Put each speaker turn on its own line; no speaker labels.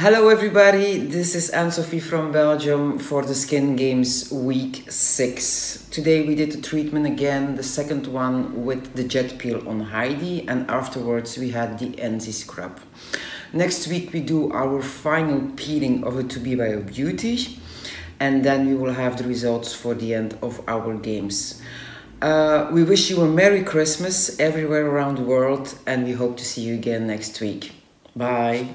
Hello, everybody. This is Ann-Sophie from Belgium for the Skin Games Week 6. Today we did the treatment again, the second one with the jet peel on Heidi, and afterwards we had the Enzy scrub. Next week we do our final peeling of a 2B Bio Beauty, and then we will have the results for the end of our games. Uh, we wish you a Merry Christmas everywhere around the world, and we hope to see you again next week. Bye.